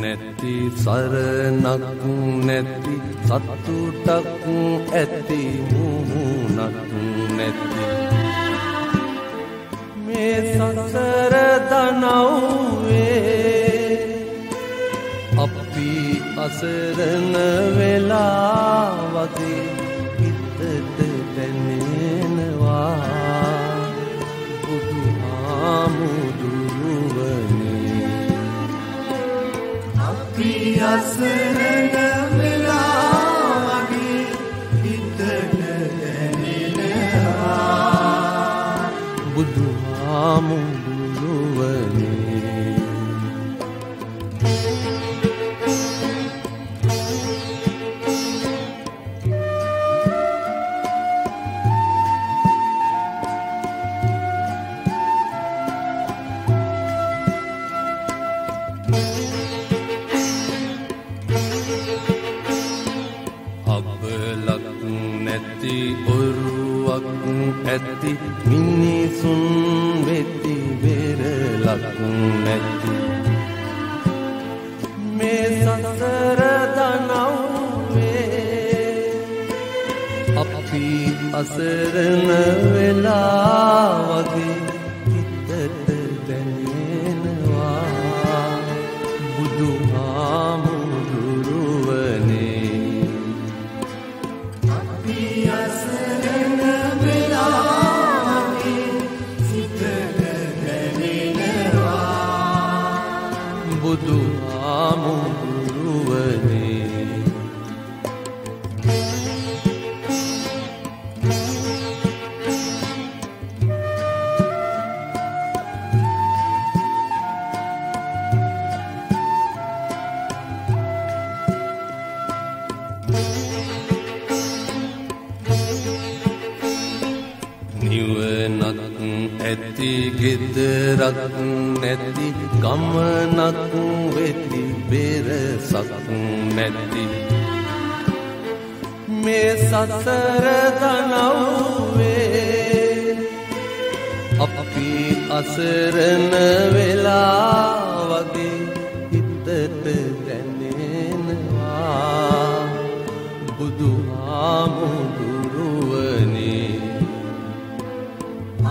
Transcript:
නැති සරණක් නැති සතුටක් ඇති මුහුණක් නැති. මේ සසර දනව්වේ අසරණ වෙලා වගේ හිතට දැනෙනවා බුදුහාමුදුරුවනේ. අපි අසරණ වෙලා වගේ හිතට දැනෙනවා බුදුහාමුදුරුවනේ. නැති ඔරුවක් ඇති මිනිසුන් වෙති වෙරලක් නැති. මේ සසර දනව්වේ අපි අසරණ වෙලා වගේ හිතට දැනෙනවා බුදු ආමුදුරුවනේ නිවනක් ඇති ගෙදරක් නැති ගමනක් වෙති බෙරසක් නැති. මේ සසර දනව්වේ අපි අසරණ